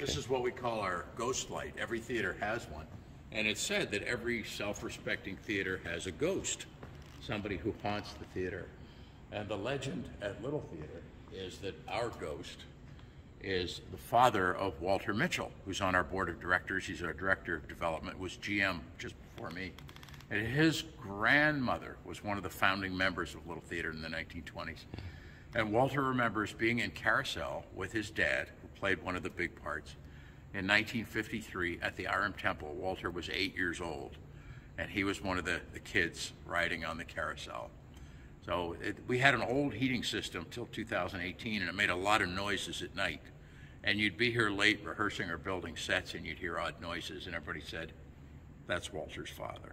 This is what we call our ghost light. Every theater has one. And it's said that every self-respecting theater has a ghost, somebody who haunts the theater. And the legend at Little Theater is that our ghost is the father of Walter Mitchell, who's on our board of directors. He's our director of development, was GM just before me. And his grandmother was one of the founding members of Little Theater in the 1920s. And Walter remembers being in Carousel with his dad, who played one of the big parts. In 1953 at the Irem Temple, Walter was eight years old, and he was one of the, the kids riding on the carousel. So it, we had an old heating system till 2018, and it made a lot of noises at night. And you'd be here late rehearsing or building sets, and you'd hear odd noises, and everybody said, "That's Walter's father."